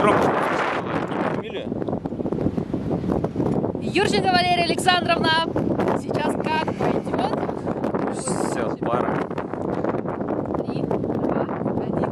Дробышева. Фамилия? Юрченко Валерия Александровна, сейчас как пойдет? Все, пара. Три, два, один.